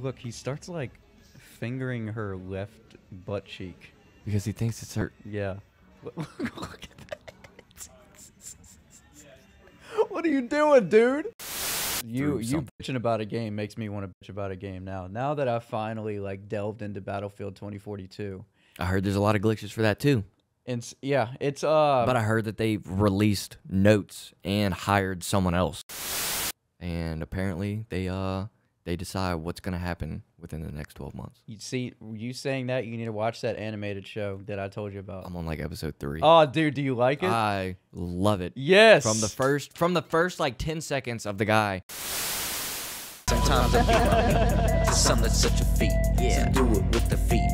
Look, he starts like fingering her left butt cheek. Because he thinks it's her. Yeah. Look look at that. What are you doing, dude? You you something. bitching about a game makes me want to bitch about a game now. Now that I've finally like delved into Battlefield 2042. I heard there's a lot of glitches for that too. And yeah, it's uh But I heard that they've released notes and hired someone else. And apparently they uh they decide what's gonna happen within the next twelve months. you see you saying that you need to watch that animated show that I told you about. I'm on like episode three. oh, dude, do you like it? I love it. yes. From the first from the first like ten seconds of the guy. Sometimes I beat my meat to some that's such a feat. Yeah. So do it with the feet.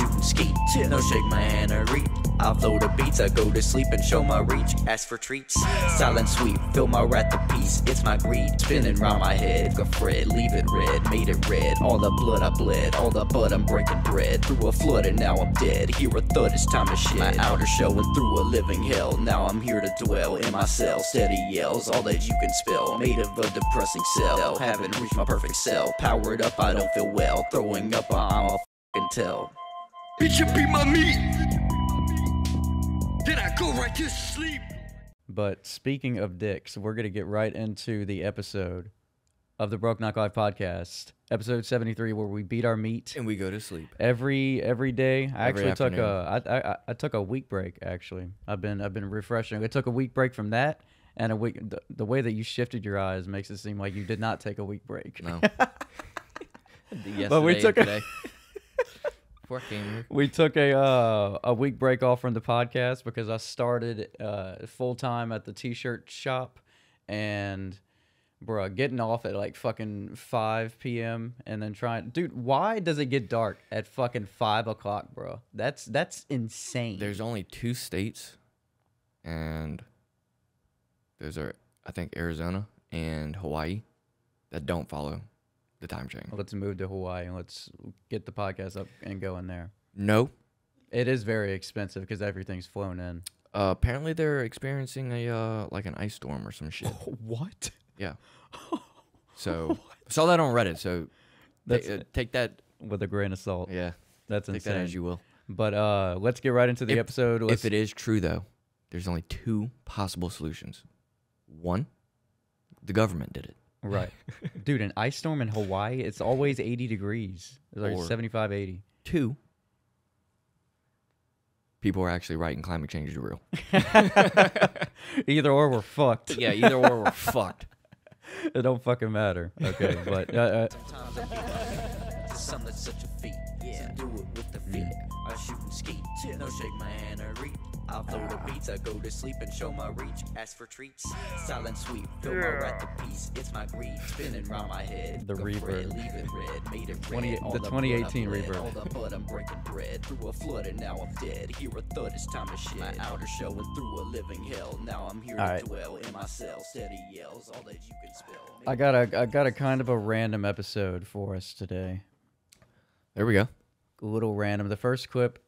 I skeet. ski. No shake my hand or reach. I flow the beats. I go to sleep and show my reach. Ask for treats. Silent sweep. Feel my wrath to peace. It's my greed. Spinning round my head. Go Fred. Leave it red. Made it red. All the blood I bled. All the blood I'm breaking bread. Through a flood and now I'm dead. Hear a thud. It's time to shed. My outer shell and through a living hell. Now I'm here to dwell in my cell. Steady yells. All that you can spell. Made of a depressing cell. Haven't reached my perfect cell. Powered up. I don't feel well. Throwing up. I'm a fucking tell. Bitch, you beat my meat. Then I go right to sleep. But speaking of dicks, we're gonna get right into the episode of the Broke Knock Life podcast, episode seventy three, where we beat our meat And we go to sleep. every every day. I Every actually took afternoon. a I, I I took a week break. Actually, I've been I've been refreshing. I took a week break from that, and a week. The, the way that you shifted your eyes makes it seem like you did not take a week break. No. But we took and a- today. Before I came here. We took a uh, a week break off from the podcast because I started uh, full time at the t-shirt shop, and bruh, getting off at like fucking five p.m. and then trying, dude, why does it get dark at fucking five o'clock, bro? That's that's insane. There's only two states, and those are I think Arizona and Hawaii that don't follow the time change. let's move to Hawaii and let's get the podcast up and going there. No, It is very expensive because everything's flown in. uh, apparently they're experiencing a uh, like an ice storm or some shit. What? Yeah. So saw that on Reddit. So That's ta- uh, take that. with a grain of salt. Yeah, That's take insane. that as you will. But uh, let's get right into the If- episode. Let's, If it is true though, there's only two possible solutions. One, the government did it. Right. Dude, an ice storm in Hawaii, it's always 80 degrees. It's like Or- 75, 80. Two, people are actually right and climate change is real. Either or, we're fucked. Yeah, either or we're fucked. It don't fucking matter. Okay, but uh, uh, Sometimes I beat my meat that's such a feat. Yeah. So do it with the feet. I shoot and ski. No shake my hand or reach. I flow the ah. beats. I go to sleep and show my reach. Ask for treats. Silent sweep. Feel my wrath to peace. It's my greed. Spinning round my head. The Go reverb. Fred, leave it red. Made it red. 20 All the blood 2018 reverb. All the blood I'm breaking bread. Through a flood and now I'm dead. Hear a thud. It's time to shed. My outer shell and through a living hell. Now I'm here All to right. dwell in my cell. Steady yells. All that you can spell. I got a I got a kind of a random episode for us today. There we go. A little random. The first clip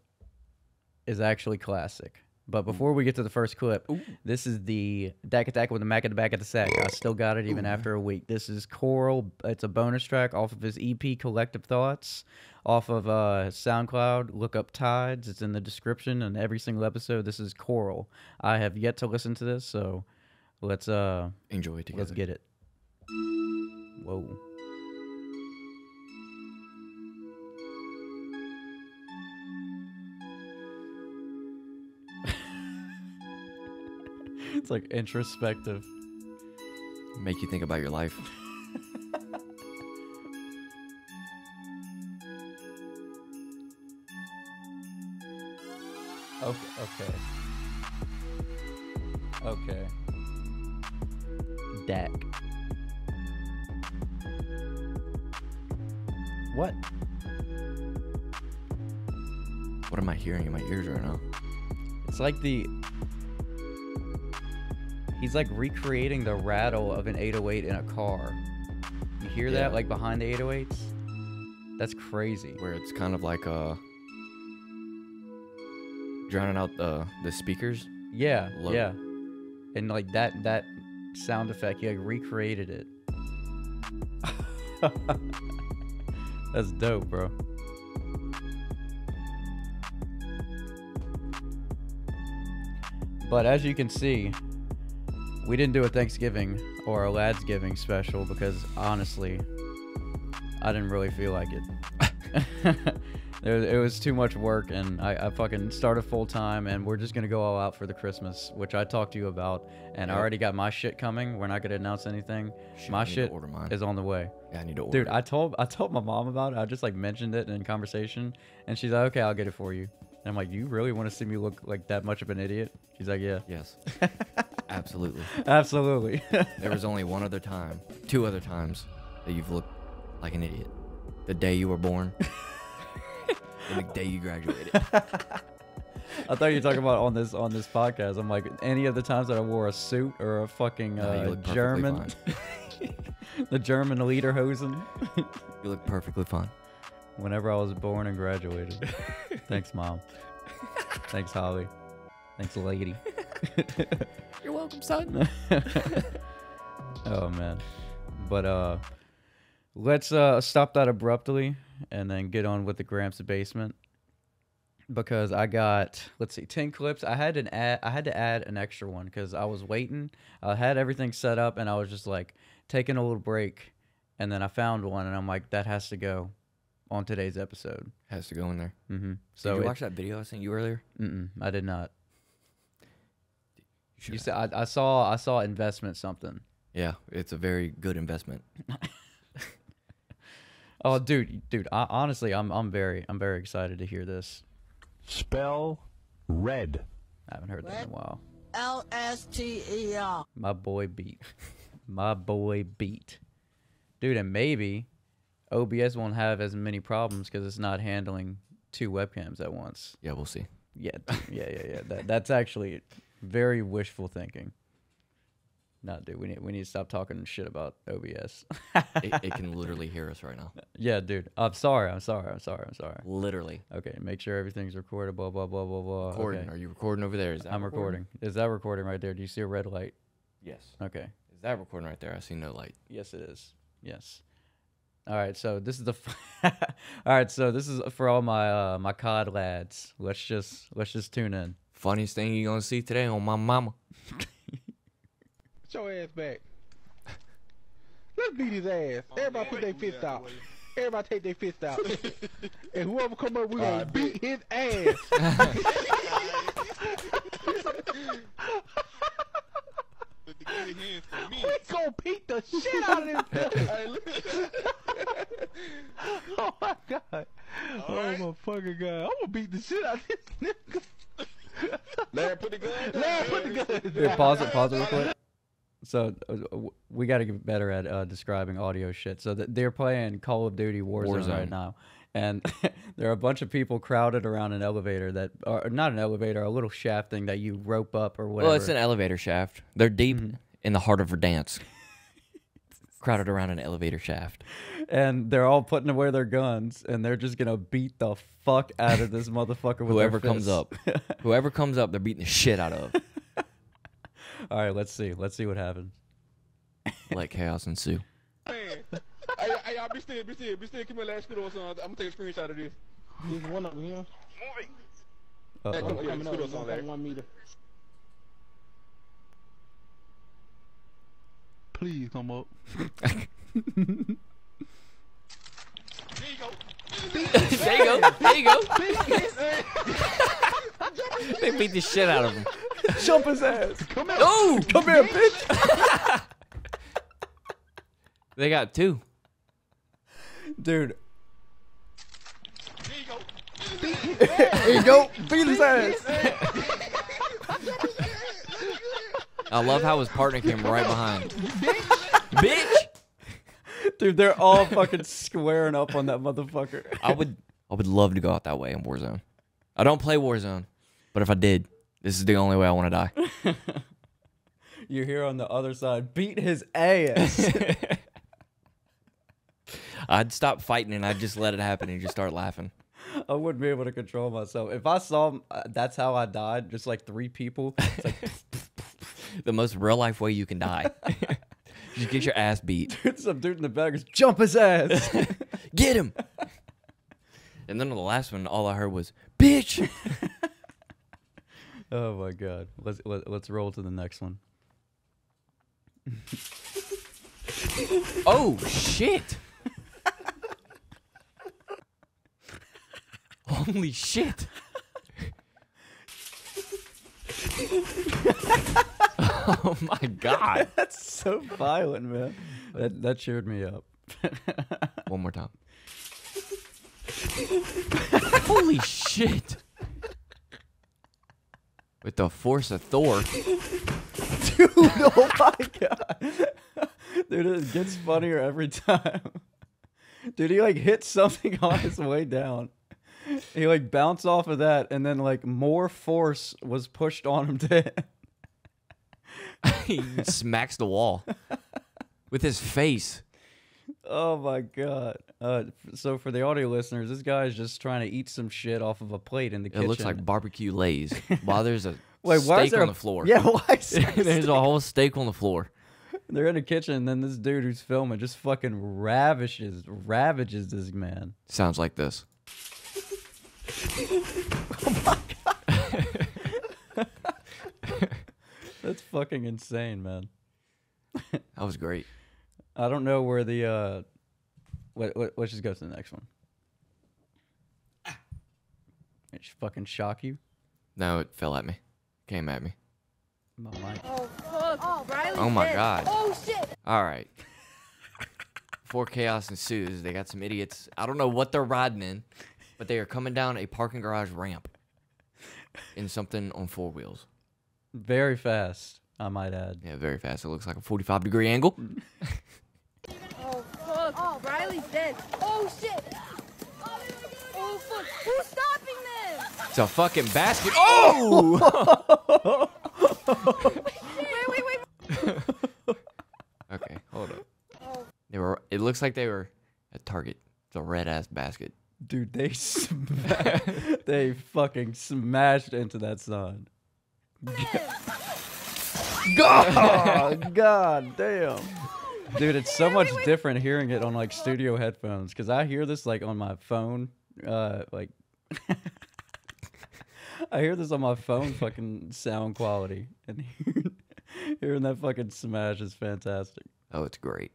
is actually classic. But before we get to the first clip, this is the Dak Attack with the Mac at the back of the sack. I still got it even after a week. This is Coral. It's a bonus track off of his EP Collective Thoughts off of uh, SoundCloud. Look up Tides. It's in the description and every single episode. This is Coral. I have yet to listen to this, so let's uh Enjoy it together. let's get it. Whoa. It's like introspective. Make you think about your life. Okay. Okay. Okay. Dak. What? What am I hearing in my ears right now? It's like the. He's like recreating the rattle of an 808 in a car. You hear Yeah. that, like behind the 808s? That's crazy. Where it's kind of like uh drowning out the the speakers. Yeah, Low. yeah. And like that that sound effect, he like recreated it. That's dope, bro. But as you can see, we didn't do a Thanksgiving or a Lads Giving special because honestly, I didn't really feel like it. It was too much work, and I, I fucking started full time, and we're just gonna go all out for the Christmas, which I talked to you about, and I already got my shit coming. We're not gonna announce anything. Shit, my I need to shit order mine. is on the way. Yeah, I need to order. Dude, it. I told I told my mom about it. I just like mentioned it in conversation, and she's like, "Okay, I'll get it for you." And I'm like, "You really want to see me look like that much of an idiot?" She's like, "Yeah, yes, absolutely. absolutely." There was only one other time, two other times that you've looked like an idiot. The day you were born, and the day you graduated. I thought you were talking about on this on this podcast. I'm like, any of the times that I wore a suit or a fucking uh, perfectly German, the German lederhosen. You look perfectly fine. Whenever I was born and graduated. Thanks, mom. Thanks, Holly. Thanks, lady. You're welcome, son. oh man. But uh let's uh stop that abruptly and then get on with the gramps basement because i got let's see 10 clips. I had an add i had to add an extra one because i was waiting. I had everything set up and i was just like taking a little break and then i found one and i'm like that has to go on today's episode. Has to go in there. mm-hmm. So so Did you it- watch that video I sent you earlier? mm-mm, i did not should you said I, I saw i saw investment something Yeah, it's a very good investment. Oh, dude, dude. I, honestly, I'm I'm very I'm very excited to hear this. Spell red. I haven't heard that in a while. L S T E R. My boy beat, my boy beat, dude. And maybe OBS won't have as many problems because it's not handling two webcams at once. Yeah, we'll see. Yeah, yeah, yeah, yeah. That that's actually very wishful thinking. No, dude, we need we need to stop talking shit about OBS. It, it can literally hear us right now. yeah, dude. I'm sorry. I'm sorry. I'm sorry. I'm sorry. Literally. Okay, make sure everything's recorded. Blah blah blah blah blah. Recording. Okay. Are you recording over there? Is that I'm recording. Is that recording right there? Do you see a red light? Yes. Okay. Is that recording right there? I see no light. Yes, it is. Yes. All right. So this is the. F- all right. So this is for all my uh, my COD lads. Let's just let's just tune in. Funniest thing you gonna see today on my mama. Put your ass back. Let's beat his ass. Everybody put their fist out. Everybody take their fist out. and whoever come up, we gonna beat his ass. we gonna beat the shit out of this. oh my god. Oh my fucking god. I'm gonna beat the shit out of this nigga. Larry, put the gun down. Larry, put the gun Here, pause it. Pause it real quick. So uh, we got to get better at uh, describing audio shit. So th- they're playing Call of Duty Warzone, right now, and there are a bunch of people crowded around an elevator that, are not an elevator, a little shaft thing that you rope up or whatever. Well, it's an elevator shaft. They're deep Mm-hmm. in the heart of Verdansk. Crowded around an elevator shaft. and they're all putting away their guns, and they're just gonna beat the fuck out of this motherfucker. With Whoever comes up, whoever comes up, they're beating the shit out of. all right, let's see. Let's see what happens. Let chaos ensue. Hey, hey, y'all be still, be still, be still. Give me a last scoot or something. I'm gonna take a screenshot of this. There's one of them here. Uh-oh. Hey, come on, yeah, Coming scoot up, or something, one meter. Please come up. There you go. there you go. There you go. they beat the shit out of him. Jump his ass! Oh, Come here, bitch! they got two. Dude, There you go. here you go. Beat his ass. I love how his partner came right behind. Bitch. Dude, they're all fucking squaring up on that motherfucker. I would, I would love to go out that way in Warzone. I don't play Warzone, but if I did, this is the only way I want to die. You're here on the other side. Beat his ass. I'd stop fighting and I'd just let it happen and just start laughing. I wouldn't be able to control myself. If I saw uh, that's how I died, just like three people, it's like, The most real life way you can die. Just get your ass beat. dude, some dude in the back is jump his ass. Get him. And then on the last one, all I heard was "bitch." Oh my god. Let's let, let's roll to the next one. oh shit! Holy shit! oh my god! That's so violent, man. That that cheered me up. One more time. Holy shit! With the force of Thor. Dude, oh my god. Dude, it gets funnier every time. Dude, he like hit something on his way down. He like bounced off of that and then like more force was pushed on him to hit. he smacks the wall with his face. Oh my god. Uh, so for the audio listeners, this guy is just trying to eat some shit off of a plate in the It kitchen. It looks like barbecue lays. While there's a Wait, steak why is there on a- the floor. Yeah, why is there a there's a whole steak on the floor. They're in the kitchen, and then this dude who's filming just fucking ravishes, ravages this man. Sounds like this. That's fucking insane, man. That was great. I don't know where the uh, what, what, let's just go to the next one. It should fucking shock you. No, it fell at me. Came at me. My mic. Oh, fuck. Riley's Oh my dead. God. Oh, shit. All right. Before chaos ensues, they got some idiots. I don't know what they're riding in, but they are coming down a parking garage ramp in something on four wheels. Very fast, I might add. Yeah, very fast. It looks like a 45 degree angle. Oh, fuck. Oh, Riley's dead. Oh, shit. Oh, oh, fuck. Who's stopping them? It's a fucking basket. Oh! oh! Wait, wait, wait. okay, hold up. Oh, They were. It looks like they were at Target. It's a red ass basket. Dude, they sma- they fucking smashed into that sign. God, God damn. Dude, it's so much different hearing it on like studio headphones because I hear this like on my phone, uh, like I hear this on my phone, fucking sound quality, and hearing, hearing that fucking smash is fantastic. Oh, it's great.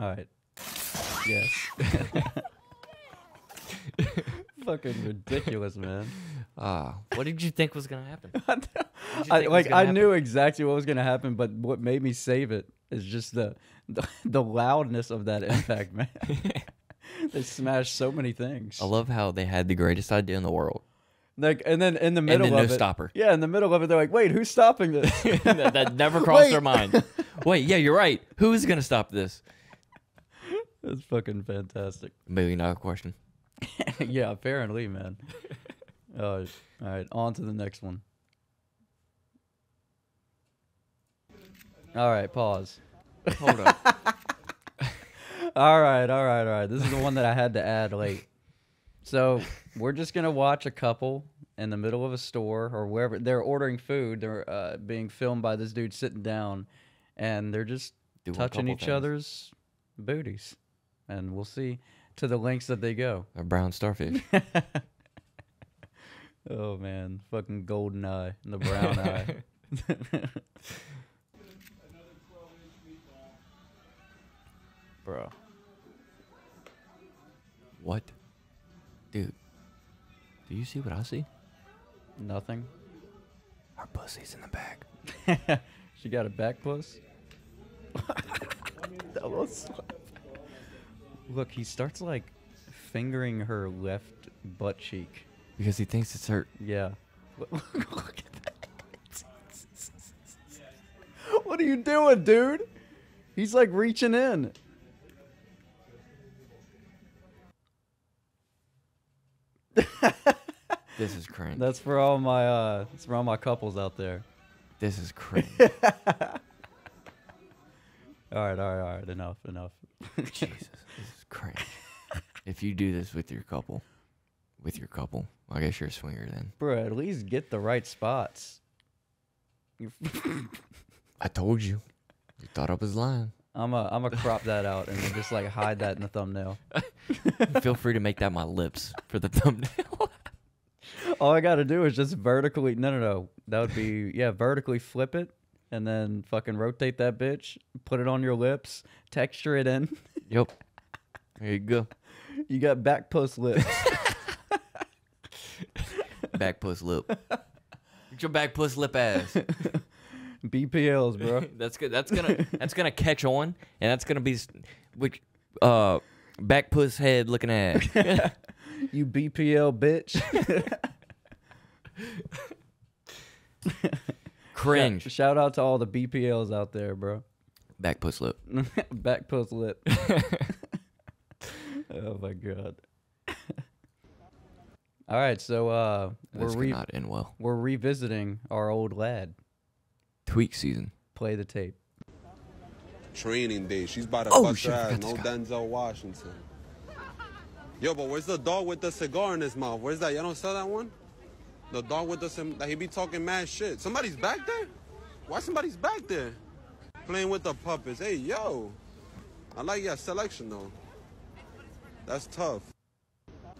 All right, yes, fucking ridiculous, man. Ah, what did you think was gonna happen? I, like I happen? knew exactly what was gonna happen, but what made me save it is just the the, the loudness of that impact, man. they smashed so many things. I love how they had the greatest idea in the world. Like, and then in the middle then of no it, stopper. Yeah, in the middle of it, they're like, "Wait, who's stopping this?" that, that never crossed their mind. Wait, yeah, you're right. Who's gonna stop this? That's fucking fantastic. Million dollar question. yeah, apparently, man. Uh, all right, on to the next one. All right, pause. Hold up. All right, all right, all right. This is the one that I had to add late. So we're just gonna watch a couple in the middle of a store or wherever they're ordering food. They're uh, being filmed by this dude sitting down, and they're just touching each things. other's booties, and we'll see to the lengths that they go. A brown starfish. Oh man, fucking golden eye and the brown eye. Bro. what? Dude. Do you see what I see? Nothing. Our pussy's in the back. she got a back puss. That was- Look, he starts like fingering her left butt cheek. Because he thinks it's hurt. Yeah. Look at that. What are you doing, dude? He's like reaching in. This is cringe. That's for all my uh that's for all my couples out there. This is cringe. All right, all right, all right. Enough, enough. Jesus, this is cringe. if you do this with your couple, with your couple, I guess you're a swinger then. Bro, at least get the right spots. I told you. You thought I was lying. I'm a I'm a crop that out and just like hide that in the thumbnail. Feel free to make that my lips for the thumbnail. All I gotta do is just vertically. No, no, no. That would be yeah. Vertically flip it and then fucking rotate that bitch. Put it on your lips. Texture it in. yep. There you go. You got back post lips. Back puss lip. Get your back puss lip ass. BPLs, bro. That's good. That's gonna that's gonna catch on, and that's gonna be which uh back puss head looking at. You BPL bitch. Cringe. Shout out to all the BPLs out there, bro. Back puss lip. back post lip. oh my god. All right, so uh, we're re- could not end well. we're revisiting our old lad. Tweak season. Play the tape. Training day. She's about to Oh, bust shit, her I ass. forgot No this guy. Denzel Washington. Yo, but where's the dog with the cigar in his mouth? Where's that? Y'all don't sell that one? The dog with the cim- that he be talking mad shit. Somebody's back there? Why somebody's back there? Playing with the puppets. Hey, yo. I like your selection though. That's tough.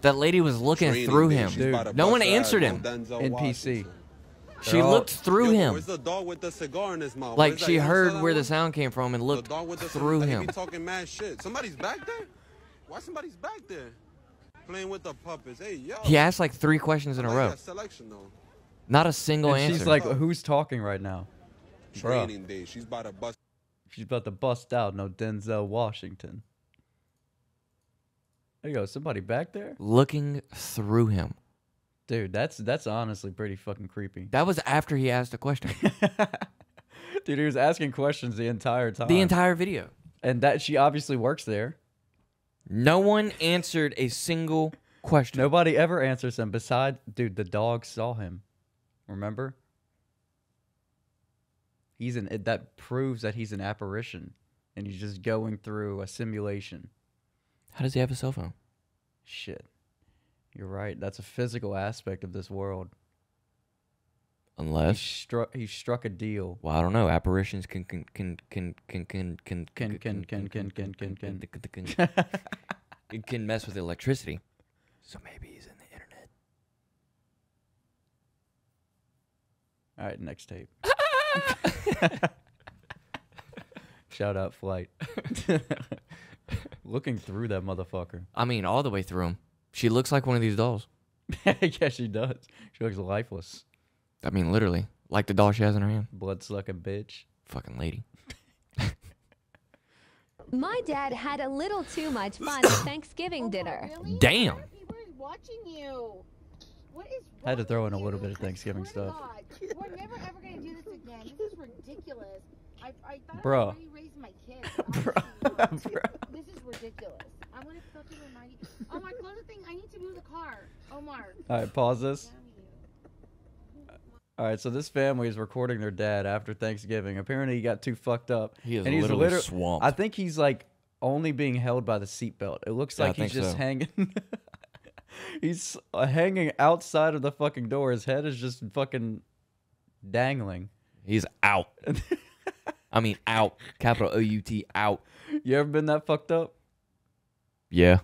That lady was looking Training through him. She's about to No one answered him. Denzel NPC. She They're all- looked through Yo, him. Where's the dog with the cigar in his mouth? Like she You don't sell heard that where the sound came from and looked dog the through him. He be talking mad shit. Somebody's back there. Why somebody's back there? Playing with the puppets. Hey, yo. He asked like three questions in a row. selection. Not a single And answer. she's like, "Who's talking right now?" Bruh. Training day. She's about to bust. She's about to bust out. No Denzel Washington. There you go. Somebody back there, looking through him. dude. That's that's honestly pretty fucking creepy. That was after he asked a question. Dude, he was asking questions the entire time. the entire video. and that she obviously works there. No one answered a single question. Nobody ever answers him. Besides, dude, the dog saw him. Remember? He's an it- that proves that he's an apparition, and he's just going through a simulation. How does he have a cell phone? Shit, you're right. That's a physical aspect of this world. He Unless, struck. He struck a deal. well, I don't know. Apparitions can can can can can can can Can can can can can can can. can can mess with electricity. So maybe he's in the internet. All right, next tape. Shout out flight. Looking through that motherfucker. I mean, all the way through him. She looks like one of these dolls. yeah, she does. She looks lifeless. I mean, literally, like the doll she has in her hand. Blood sucking bitch. Fucking lady. My dad had a little too much fun at Thanksgiving oh, dinner. Damn. People are watching you. What is I had to throw in a little bit of Thanksgiving stuff. God, We're never ever gonna do this again. This is ridiculous. I, I thought Bruh. I my kids. Bruh, Honestly. This is ridiculous. I'm gonna fucking remind you. Oh my, close the thing. I need to move the car. Omar. All right, pause this. All right, so this family is recording their dad after Thanksgiving. Apparently, he got too fucked up. He is and he's literally liter- swamped. I think he's like only being held by the seatbelt. It looks Yeah, I like he's just so. hanging. he's uh, hanging outside of the fucking door. His head is just fucking dangling. He's out. I mean, out. Capital O U T, out. You ever been that fucked up Yeah.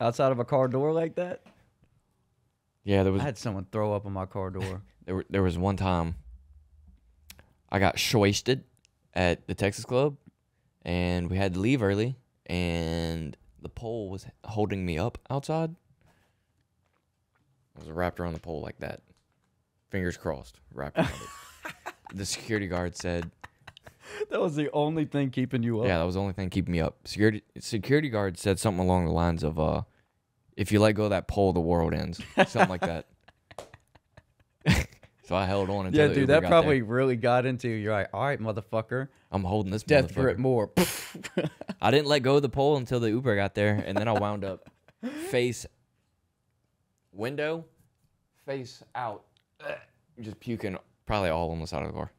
outside of a car door like that? Yeah, there was I had someone throw up on my car door. there, were- there was one time I got shoisted at the Texas Club and we had to leave early and the pole was holding me up outside. I was wrapped around the pole like that. Fingers crossed, wrapped around it. The security guard said, that was the only thing keeping you up. Yeah, that was the only thing keeping me up. Security security guard said something along the lines of uh if you let go of that pole, the world ends. Something like that. so I held on until Yeah, dude, that probably there. really got into you. You're like, all right, motherfucker. I'm holding this Death motherfucker. grip more. I didn't let go of the pole until the Uber got there, and then I wound up face window, face out, just puking probably all on the side of the car.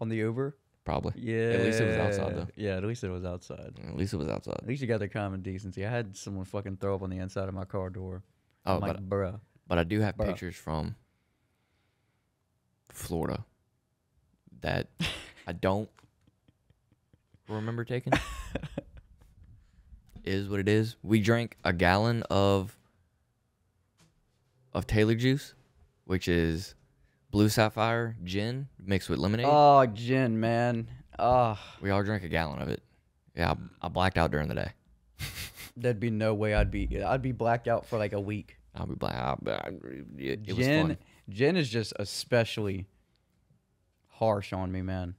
on the Uber? Probably. Yeah. At least it was outside though. Yeah, at least it was outside. At least it was outside. At least you got the common decency. I had someone fucking throw up on the inside of my car door. Oh, I'm like, but bruh. but I do have Bruh. pictures from Florida that I don't remember taking. is what it is. We drank a gallon of of Taylor juice, which is blue sapphire gin mixed with lemonade. Oh, gin, man. Oh, we all drank a gallon of it. Yeah, I, I blacked out during the day. there'd be no way I'd be. I'd be blacked out for like a week. I'll be black. I'll It, it was gin, fun. gin is just especially harsh on me, man.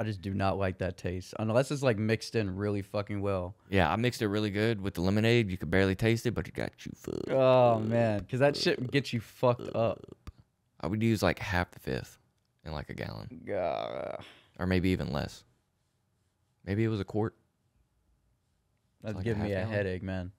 I just do not like that taste unless it's like mixed in really fucking well. Yeah, I mixed it really good with the lemonade. You could barely taste it, but it got you fucked. Oh man, because that shit gets you fucked up. I would use like half the fifth in like a gallon, Gah. or maybe even less. Maybe it was a quart. That's like a giving me a gallon? headache, man.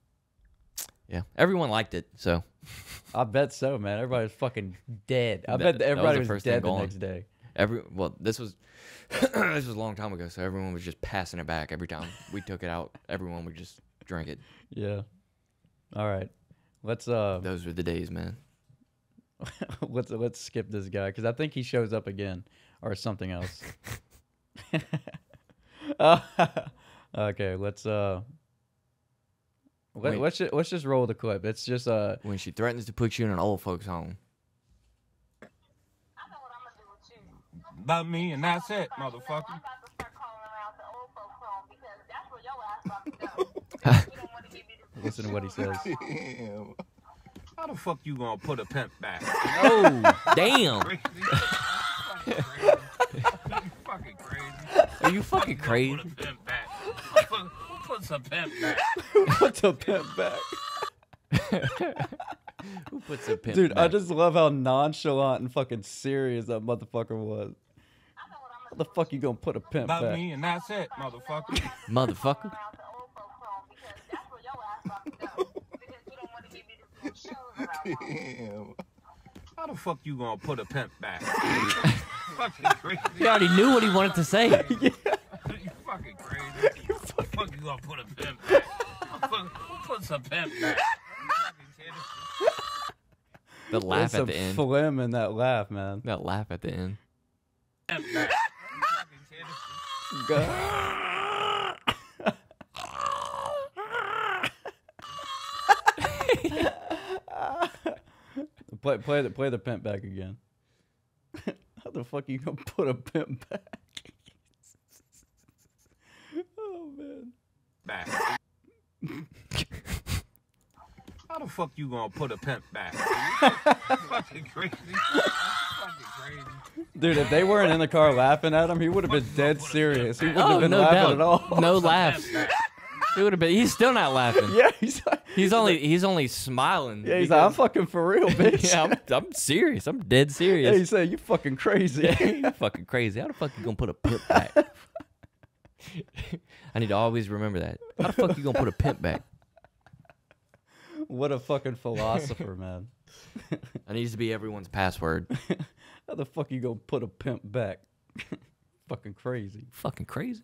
Yeah, everyone liked it, so I bet so, man. Everybody was fucking dead. I That- bet that was everybody the was, first thing dead the next day. every well, this was this was a long time ago, so everyone was just passing it back every time we took it out. Everyone would just drink it. Yeah. All right. Let's uh Those were the days, man. let's let's skip this guy because I think he shows up again or something else. Uh, okay, let's uh Let, let's just, let's just roll the clip. It's just uh When she threatens to put you in an old folks' home. About me, and that's it, motherfucker. listen to what he says. Damn. How the fuck you gonna put a pimp back? Oh, damn. Crazy. fucking crazy. Are you fucking crazy? Put a pimp back. Put, put some pimp back. What's a pimp back? Who puts a pimp back? Dude, I just love how nonchalant and fucking serious that motherfucker was. How the fuck you gonna put a pimp About back? me, and that's it, motherfucker. Motherfucker. Damn. How the fuck you gonna put a pimp back? fucking crazy. He already knew what he wanted to say. yeah. You fucking crazy. You fuck you gonna put a pimp back? Put, put some pimp back. You fucking kidding? The laugh There's at the end. phlegm in that laugh, man. That laugh at the end. Pimp back. You fucking kidding? Play play the play the pimp back again. How the fuck are you gonna put a pimp back? oh man. back. How the fuck you gonna put a pimp back? fucking crazy. Dude, if they weren't in the car laughing at him, he would have been dead serious. He wouldn't have Oh, been no laughing doubt. at all. No laughs. He would have been. He's still not laughing. yeah, he's like, He's only. He's only smiling. yeah, he's like, I'm fucking for real, bitch. yeah, I'm, I'm serious. I'm dead serious. Yeah, he said, you fucking crazy. you fucking crazy. How the fuck you gonna put a pimp back? I need to always remember that. How the fuck you gonna put a pimp back? what a fucking philosopher, man. That needs to be everyone's password. How the fuck you gonna put a pimp back? fucking crazy. fucking crazy.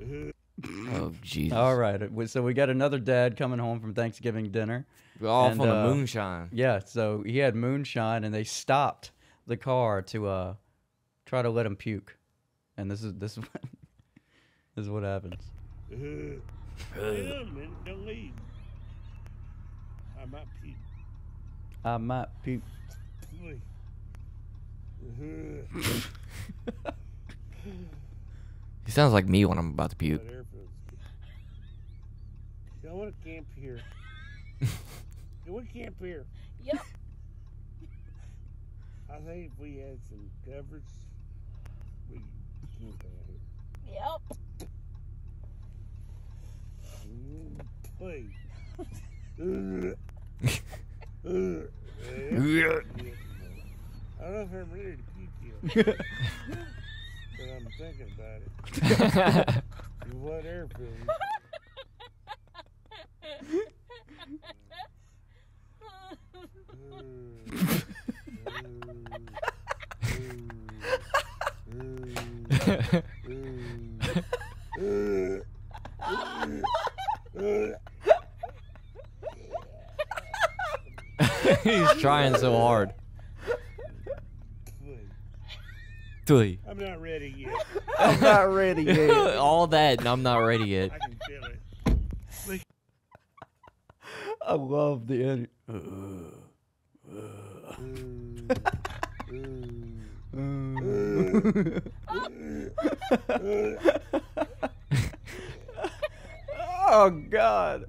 Oh Jesus! All right, so we got another dad coming home from Thanksgiving dinner. We're all and, on the uh, moonshine. Yeah, so he had moonshine, and they stopped the car to uh try to let him puke, and this is this is what, this is what happens. Hang on a minute, don't leave. I might puke. I might puke. Wait. He sounds like me when I'm about to puke. That air feels good. Y'all want to camp here? Can we camp here? Yep. I think if we had some covers, we could camp out here. Yep. Mm, Wait. Ugh. Ugh. I don't know if I'm ready to puke yet. but I'm thinking about it. what? He's trying so hard. Three. I'm not ready yet. I'm not ready yet. All that, and I'm not ready yet. I can feel it. I love the end. oh God.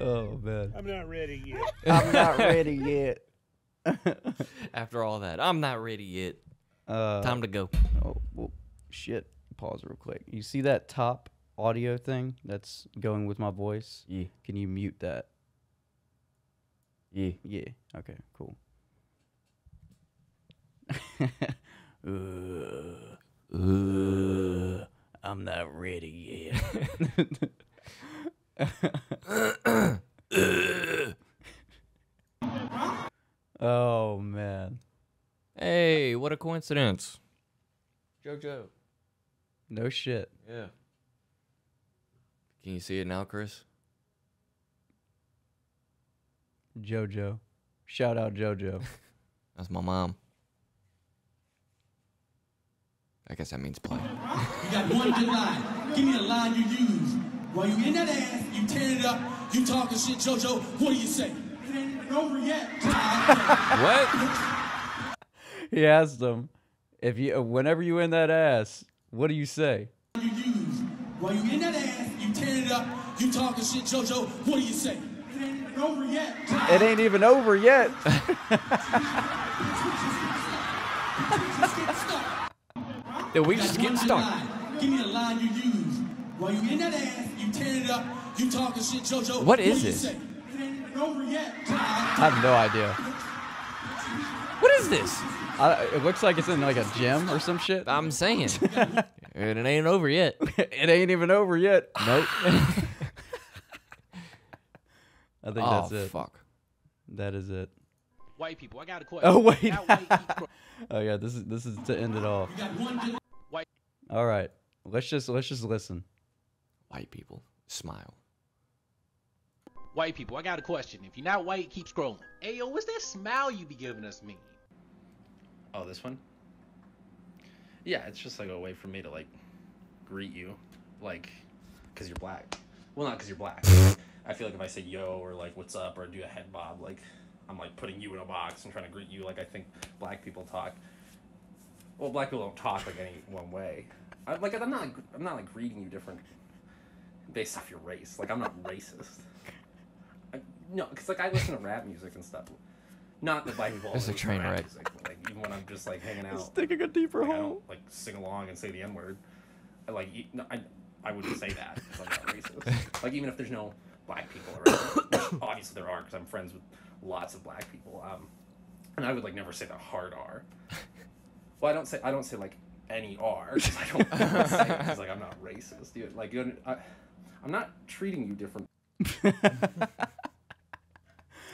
oh man. I'm not ready yet. I'm not ready yet. After all that, I'm not ready yet. Uh, Time to go. Oh well, shit. Pause real quick. You see that top audio thing that's going with my voice? Yeah. Can you mute that? Yeah. Yeah. Okay. Cool. uh, uh, I'm not ready yet. oh man. Hey, what a coincidence. JoJo. No shit. Yeah. Can you see it now, Chris? JoJo. Shout out JoJo. That's my mom. I guess that means play. You got one good line. Give me a line you use. While you in that ass, you tearing it up, you talking shit, JoJo, what do you say? It ain't even over yet. what? he asked him if you whenever you in that ass, what do you say? You use. While you in that ass, you tearing it up, you talking shit, JoJo, what do you say? It ain't even over yet. It ain't even over yet. Dude, we just getting started. Line. Give me a line you use. While you in that ass, you tearing it up, you talking shit, JoJo. What is do you this? say? It ain't even over yet. I have no idea. What is this? I, it looks like it's in like a gym or some shit. I'm saying. and it ain't over yet. it ain't even over yet. Nope. I think oh, that's it. fuck. That is it. White people, I got a question. Oh wait. That white keep- oh yeah, this is this is to end it off. You got one good White. All right. Let's just let's just listen. White people, smile. White people, I got a question. If you're not white, keep scrolling. Hey yo, what's that smile you be giving us mean? Oh, this one? Yeah, it's just like a way for me to like greet you, like, cause you're black. Well, not cause you're black. I feel like if I say yo or like what's up or do a head bob, like I'm like putting you in a box and trying to greet you like I think black people talk. Well, black people don't talk like any one way. I, like I'm not I'm not like greeting you different based off your race. Like I'm not racist. I, no, cause like I listen to rap music and stuff. Not the black people. It's a always listen to train wreck. music, but, Like even when I'm just like hanging out. It's digging a deeper like, I hole. don't like sing along and say the N word. Like no, I, I wouldn't say that because I'm not racist. Like even if there's no black people around, which obviously there are because I'm friends with lots of black people. Um, and I would like never say the hard R. Well, I don't say I don't say like any R. Cause I don't say it 'cause, like I'm not racist. Dude. Like you, I, I'm not treating you different.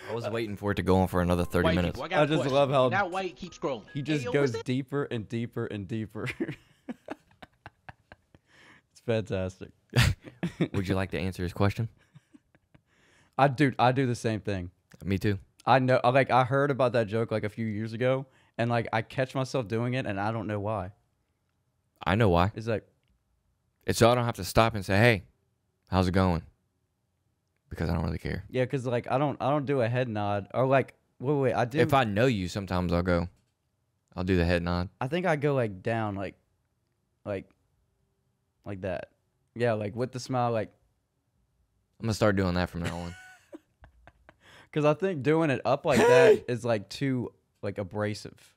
I was waiting for it to go on for another 30 White minutes. people, I got a I just question. love how If white, keeps scrolling. He Hey, just yo, goes deeper and deeper and deeper. it's fantastic. Would you like to answer his question? I do I do the same thing. Me too. I know like I heard about that joke like a few years ago and like I catch myself doing it and I don't know why. I know why. It's like It's so I don't have to stop and say, "Hey, how's it going?" Because I don't really care. yeah, cuz like I don't I don't do a head nod or like wait wait, I do If I know you, sometimes I'll go. I'll do the head nod. I think I go like down like like like that. Yeah, like with the smile like I'm gonna start doing that from now on. cuz I think doing it up like that is like too like abrasive.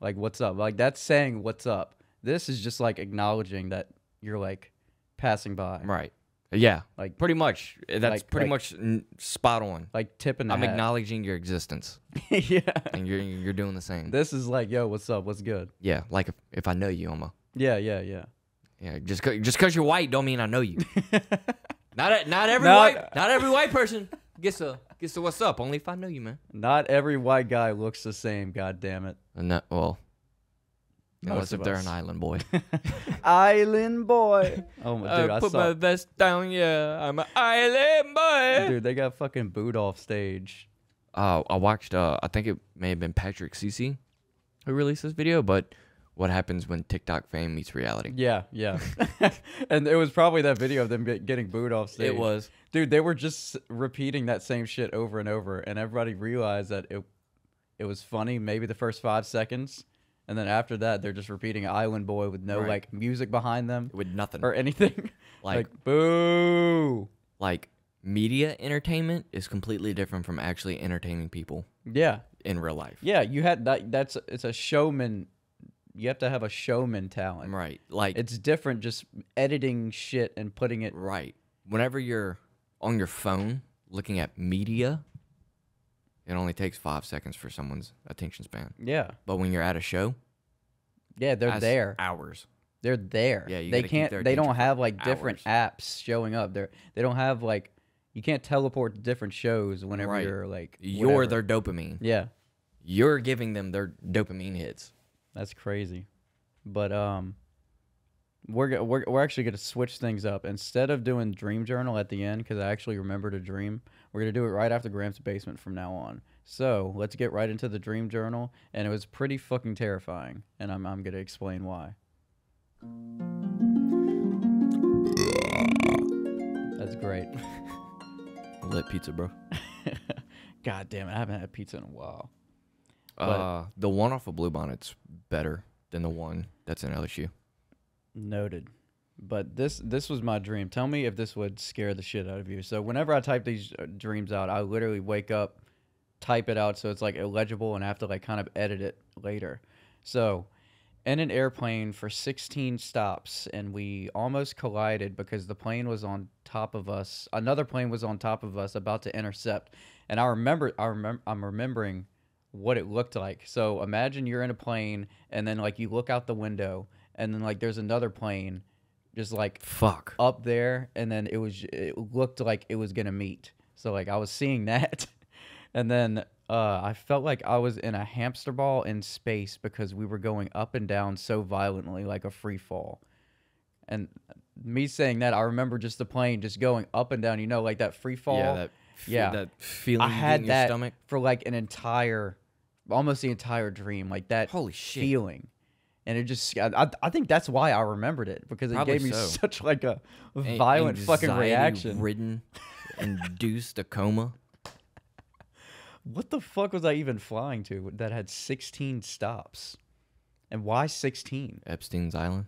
Like what's up? Like that's saying what's up. This is just like acknowledging that you're like passing by. Right. Yeah. Like Pretty much. Eh, that's like- pretty like- much n- spot on. like tipping I'm hat. acknowledging your existence, yeah. and you're you're doing the same. This is like, yo, what's up? What's good? Yeah. Like if, if I know you, I'm a Yeah, yeah, yeah. yeah. Just cause, just because you're white don't mean I know you. not a- not every Not- white not every white person gets a gets a what's up. Only if I know you, man. Not every white guy looks the same. God damn it. And not, well, Most unless of if they're us. an island boy. Island boy. Oh my dude, I I put saw. my vest down. Yeah, I'm an island boy. Dude, they got fucking booed off stage uh, I watched. Uh, I think it may have been Patrick Cece who released this video, but what happens when TikTok fame meets reality? Yeah, yeah. and it was probably that video of them get, getting booed off stage. It was. Dude, they were just repeating that same shit over and over, and everybody realized that it it was funny maybe the first five seconds, and then after that they're just repeating Island Boy with no Right. like music behind them with nothing or anything. Like- like boo. Like media entertainment is completely different from actually entertaining people. Yeah. In real life. Yeah, you had that. That's it's a showman. You have to have a showman talent, right? Like it's different just editing shit and putting it right. Whenever you're on your phone looking at media, it only takes five seconds for someone's attention span. Yeah. But when you're at a show, Yeah, they're that's there. Hours. They're there. Yeah, you they gotta keep can't. their They don't attention have like different apps showing up. They're they don't have like you can't teleport to different shows whenever Right. you're like You're whatever. their dopamine. Yeah, You're giving them their dopamine hits. that's crazy. But um, we're go- we're we're actually gonna switch things up. Instead of doing dream journal at the end, because I actually remembered a dream, we're gonna do it right after Gramps' basement from now on. So let's get right into the dream journal, and it was pretty fucking terrifying, and I'm I'm gonna explain why. That's great. Lit pizza, bro. God damn it, I haven't had pizza in a while. Uh, the one off of Blue Bonnet's better than the one that's in LSU. Noted. But this this was my dream. Tell me if this would scare the shit out of you. So whenever I type these uh, dreams out, I literally wake up, type it out so it's like illegible, and I have to like kind of edit it later. So, in an airplane for 16 stops, and we almost collided because the plane was on top of us. Another plane was on top of us, about to intercept. And I remember, I remember, I'm remembering what it looked like. So imagine you're in a plane, and then like you look out the window, and then like there's another plane, just like fuck up there, and then it was it looked like it was gonna meet. So like I was seeing that, and then uh, I felt like I was in a hamster ball in space because we were going up and down so violently, like a free fall. And me saying that, I remember just the plane just going up and down. You know, like that free fall. Yeah, that fe- yeah. that feeling I had in your that stomach. for like an entire, almost the entire dream. Like that. Holy shit. Feeling. And it just, I, I- think that's why I remembered it because it Probably gave me so. such like a violent fucking reaction. Ridden, induced a coma. What the fuck was I even flying to that had 16 stops? And why 16? Epstein's Island.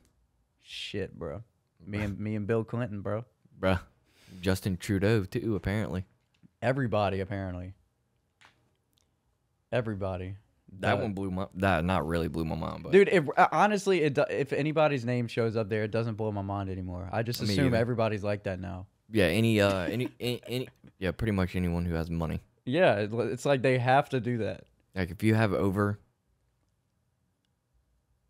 Shit, bro. Me and me and Bill Clinton, bro. Bruh. Justin Trudeau too, apparently. Everybody apparently. Everybody. That Uh, one blew my that not really blew my mind, but Dude, it, uh, honestly, it, if anybody's name shows up there, it doesn't blow my mind anymore. I just assume everybody's like that now. yeah, any uh any, any any yeah, pretty much anyone who has money. Yeah, it- it's like they have to do that. Like if you have over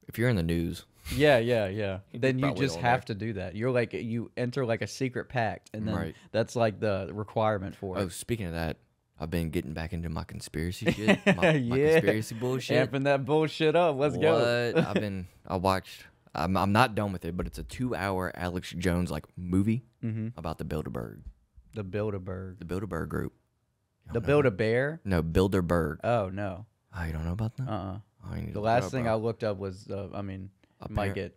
if you're in the news, Yeah, yeah, yeah. Then you just have to do that. You're like you enter like a secret pact, and then Right. that's like the requirement for Oh, it. speaking of that, I've been getting back into my conspiracy shit. My, my yeah, conspiracy bullshit. amping that bullshit up. Let's go. What? I've been I watched I'm I'm not done with it, but it's a two hour Alex Jones like movie Mhm. about the Bilderberg. the Bilderberg, The Bilderberg group. the Build a Bear. No, Bilderberg. Oh no. Oh, you don't know about that? Uh. uh Oh, you need to The last thing bro. I looked up was, uh, I mean, you might get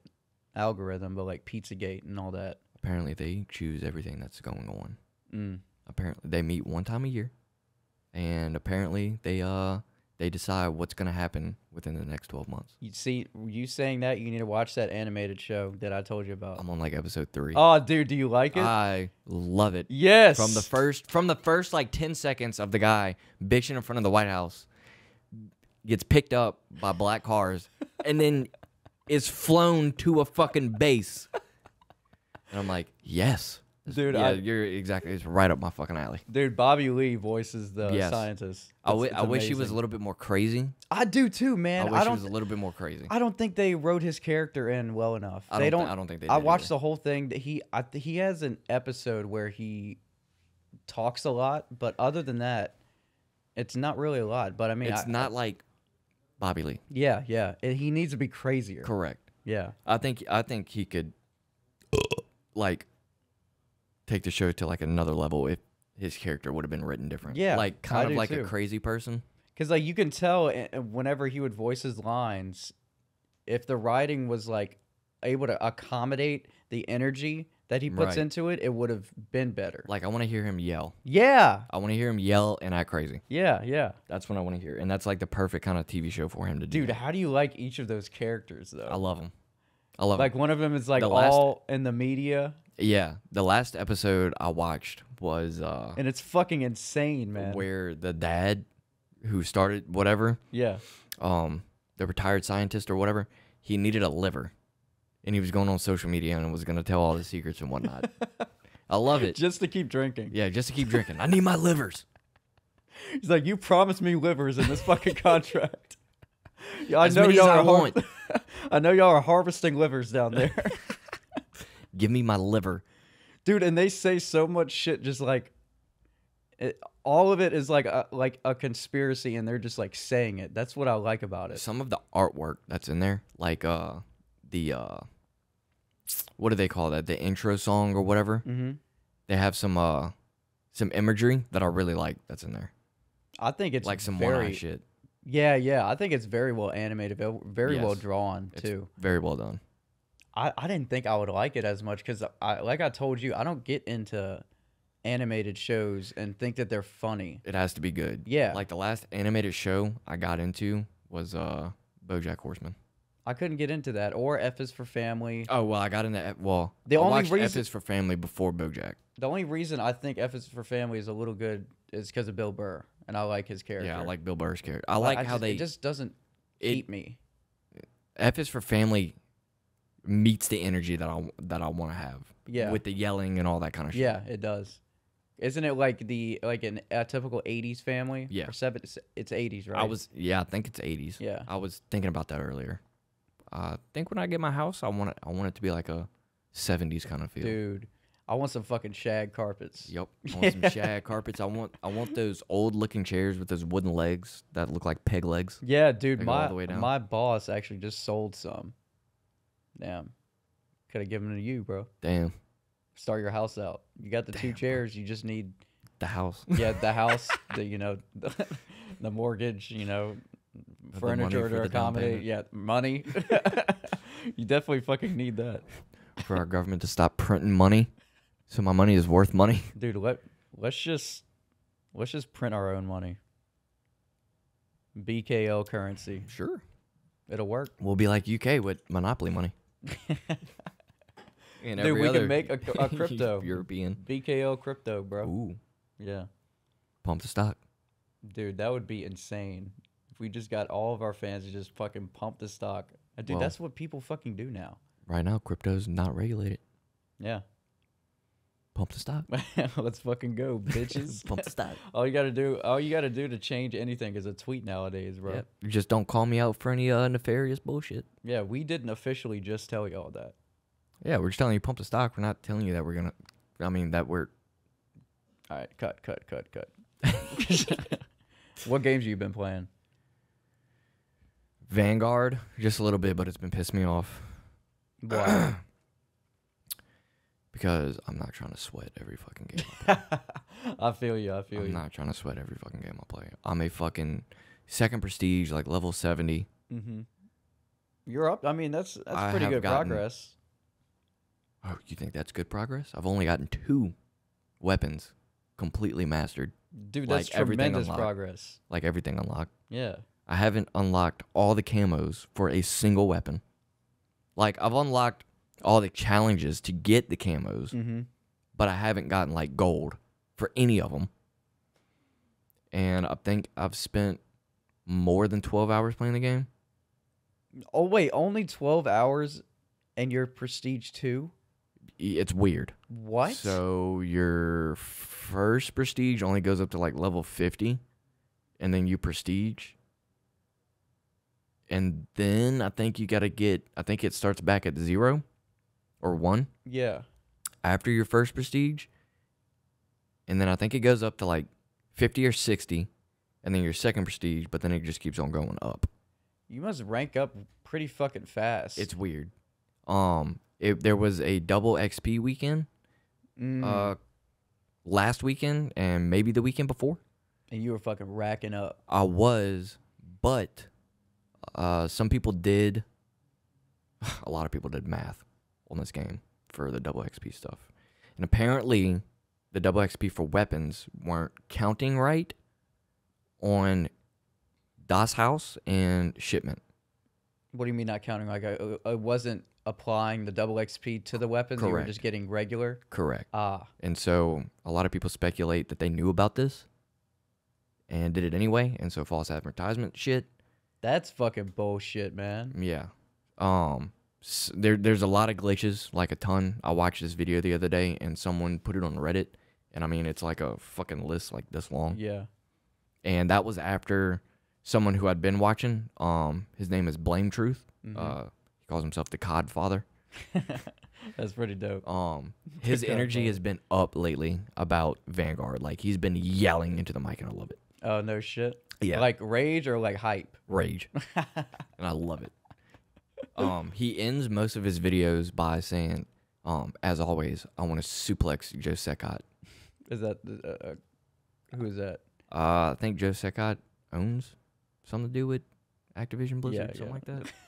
algorithm, but like Pizzagate and all that. Apparently they choose everything that's going on. Mm. Apparently they meet one time a year. And apparently they uh they decide what's gonna happen within the next twelve months. You see, you saying that you need to watch that animated show that I told you about. I'm on like episode three. Oh, dude, do you like it? I love it. Yes. From the first from the first like ten seconds of the guy bitching in front of the White House, gets picked up by black cars, and then is flown to a fucking base. And I'm like, yes. Dude, yeah, I- you're exactly. It's right up my fucking alley. Dude, Bobby Lee voices the Yes. scientist. I, It's- wi- it's I wish he was a little bit more crazy. I do too, man. I wish I he don't. was a little bit more crazy. I don't think they wrote his character in well enough. I they don't thi- I don't think they I watched either. the whole thing. That he, I, th- he has an episode where he talks a lot, but other than that, it's not really a lot. But I mean, it's I- not like Bobby Lee. Yeah, yeah. And he needs to be crazier. Correct. Yeah. I think I think he could like take the show to like another level if his character would have been written different. Yeah, like I kind of like too. a crazy person. Because like you can tell eh, eh, whenever he would voice his lines, if the writing was like able to accommodate the energy that he puts Right. into it, it would have been better. Like I want to hear him yell. Yeah, I want to hear him yell and act crazy. yeah, yeah. That's what I want to hear, and that's like the perfect kind of TV show for him to do. Dude, how do you like each of those characters though? I love them. I love like one of them is like The all in the media, Yeah, the last episode I watched was uh and it's fucking insane, man. where the dad who started whatever, Yeah. um, the retired scientist or whatever, he needed a liver, and he was going on social media and was gonna tell all the secrets and whatnot. I love it. Just to keep drinking. Yeah, just to keep drinking. I need my livers. He's like, you promised me livers in this fucking contract. Yeah, I As know y'all are. I know y'all are harvesting livers down there. Give me my liver. dude and they say so much shit just like it, all of it is like a, like a conspiracy and they're just like saying it that's what i like about it Some of the artwork that's in there, like uh the uh what do they call that? The intro song or whatever. mm-hmm. They have some uh some imagery that I really like that's in there. i think it's like some very one eye shit. yeah yeah i think it's very well animated ve- very well Yes. drawn It's too Very well done. I, I didn't think i would like it as much because i like i told you i don't get into animated shows and think that they're funny It has to be good. Yeah. Like the last animated show I got into was uh BoJack Horseman. i couldn't get into that or f is for family Oh well, I got into F- well. The I only watched F is for Family before BoJack. the only reason i think f is for family is a little good is because of bill burr and i like his character Yeah, I like Bill Burr's character. I like how just- they it just doesn't it- keep me. F is for Family meets the energy that I that I want to have. Yeah. With the yelling and all that kind of shit. Yeah, it does. Isn't it like the like an a typical '80s family? Yeah. Or seven, it's '80s, right? I was yeah, I think it's 80s. Yeah. I was thinking about that earlier. I think when I get my house, I want it I want it to be like a 70s kind of feel. dude. I want some fucking shag carpets. Yep. I want some shag carpets. I want I want those old looking chairs with those wooden legs that look like peg legs. Yeah, dude. My the way down. my boss actually just sold some. Damn, could have given it to you, bro. Damn. Start your house out. You got the two chairs. You just need The house. yeah the house, the you know the, mortgage, you know The furniture to the accommodate. Yeah, money. you definitely fucking need that. For our government to stop printing money. So my money is worth money. dude let let's just let's just print our own money bkl currency Sure. it'll work We'll be like UK with monopoly money. and dude every we other can make a, a crypto European. bkl crypto bro Ooh. yeah Pump the stock. dude that would be insane if we just got all of our fans to just fucking pump the stock dude Well- that's what people fucking do now Right now, crypto's not regulated. yeah Pump the stock. let's fucking go bitches Pump the stock. all you gotta do all you gotta do to change anything is a tweet nowadays bro Yep. Just don't call me out for any uh, nefarious bullshit. yeah we didn't officially just tell y'all that Yeah, we're just telling you pump the stock. We're not telling you that we're gonna. I mean that we're. All right, cut, cut, cut, cut. what games you been playing? Vanguard, just a little bit, but it's been pissing me off Why? because I'm not trying to sweat every fucking game. I, play. I feel you. I feel I'm you. not trying to sweat every fucking game I play. I'm a fucking second prestige, like level seventy. Mm-hmm. You're up. I mean, that's that's I pretty good gotten- progress. Oh, you think that's good progress? I've only gotten two weapons completely mastered. Dude, that's like tremendous unlocked. progress. Like everything unlocked. Yeah. I haven't unlocked all the camos for a single weapon. Like I've unlocked all the challenges to get the camos, Mm-hmm. but I haven't gotten like gold for any of them. And I think I've spent more than 12 hours playing the game. Oh wait, only twelve hours, and you're prestige two. It's weird. What? So your first prestige only goes up to like level 50 and then you prestige. And then I think you got to get I think it starts back at 0 or 1 Yeah. after your first prestige. And then I think it goes up to like 50 or 60 and then your second prestige, but then it just keeps on going up. You must rank up pretty fucking fast. It's weird. Um, it, there was a double XP weekend Mm. uh, last weekend and maybe the weekend before. And you were fucking racking up. I was, but uh, some people did. A lot of people did math on this game for the double XP stuff, and apparently, the double XP for weapons weren't counting right on Das Haus and shipment. What do you mean not counting? Like I, I wasn't applying the double XP to the weapons. You were just getting regular. Correct. Ah. And so a lot of people speculate that they knew about this and did it anyway, and so false advertisement shit. That's fucking bullshit, man. Yeah. Um there there's a lot of glitches, like a ton. I watched this video the other day and someone put it on Reddit and I mean it's like a fucking list like this long. Yeah. And that was after someone who I'd been watching, um his name is Blame Truth. Mhm. Uh he calls himself the COD father. That's pretty dope. Um his energy has been up lately about Vanguard. Like he's been yelling into the mic and I love it. Oh no shit. Yeah. Like rage or like hype. rage and i love it um he ends most of his videos by saying um as always i want to suplex joe secot Is that uh, uh, who is that? uh i think joe secot owns something to do with activision blizzard Yeah, something yeah. like that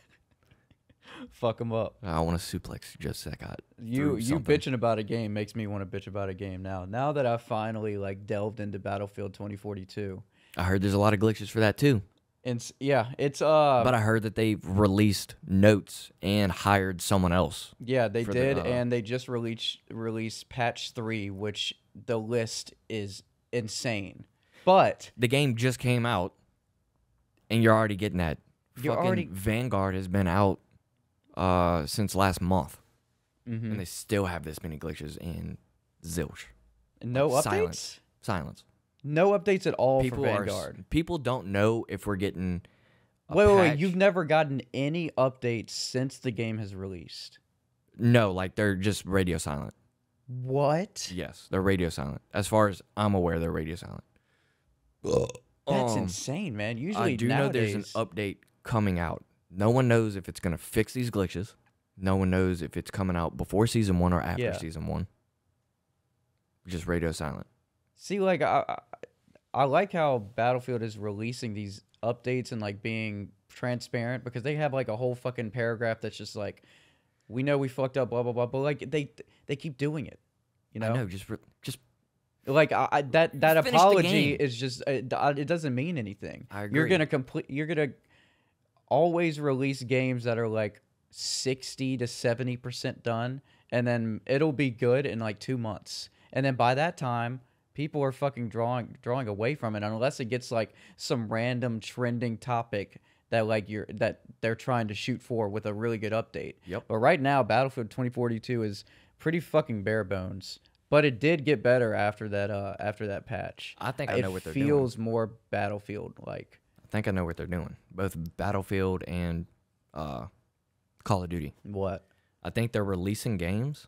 Fuck him up. i want to suplex joe secot You you bitching about a game makes me want to bitch about a game now. Now that I finally like delved into Battlefield 2042. i heard there's a lot of glitches for that too And s- yeah, it's uh but i heard that they've released notes and hired someone else Yeah, they for the, did, uh, and they just released released patch three, which the list is insane. But the game just came out and you're already getting that. You're fucking already- vanguard has been out uh since last month. Mhm. and they still have this many glitches and zilch. No Like, updates, silence silence no updates at all people for are Vanguard. people don't know if we're getting Wait, wait, wait, you've never gotten any updates since the game has released. no like they're just radio silent What? yes they're radio silent as far as i'm aware they're radio silent That's Um, insane, man. Usually I do nowadays, know there's an update coming out. No one knows if it's gonna fix these glitches. No one knows if it's coming out before season one or after Yeah. season one. Just radio silent. See, like I, I, like how Battlefield is releasing these updates and like being transparent because they have like a whole fucking paragraph that's just like, we know we fucked up, blah blah blah, but like they they keep doing it, you know. I know, just re- just Like I, I, that that apology is just uh, d- uh, it doesn't mean anything. I You're gonna complete. You're gonna always release games that are like sixty to seventy percent done, and then it'll be good in like two months, and then by that time. People are fucking drawing drawing away from it unless it gets like some random trending topic that like you're that they're trying to shoot for with a really good update. Yep. But right now, Battlefield 2042 is pretty fucking bare bones. But it did get better after that. Uh, after that patch. I think I it know what they're doing. feels more Battlefield like. I think I know what they're doing. Both Battlefield and uh, Call of Duty. What? I think they're releasing games.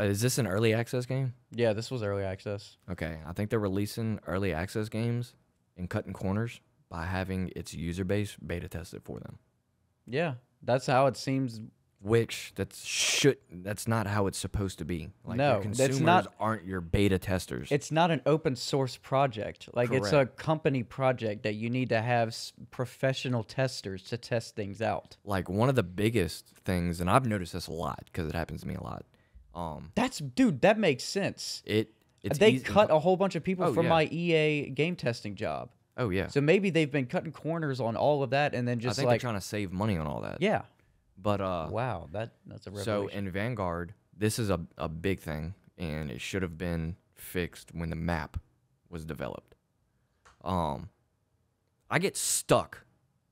Uh, is this an early access game? Yeah, this was early access. Okay, I think they're releasing early access games and cutting corners by having its user base beta tested for them. Yeah, that's how it seems. Which that's should that's not how it's supposed to be. Like No, consumers not- aren't your beta testers. It's not an open source project. Like it's a company project that you need to have professional testers to test things out. like one of the biggest things, and I've noticed this a lot because it happens to me a lot. Um, That's dude. That makes sense. it it's they easy- cut a whole bunch of people Oh, from yeah. my EA game testing job. Oh yeah, So maybe they've been cutting corners on all of that, and then I just think like, they're trying to save money on all that. yeah, but uh, wow, that that's a So in Vanguard, this is a, a big thing, and it should have been fixed when the map was developed. Um, I get stuck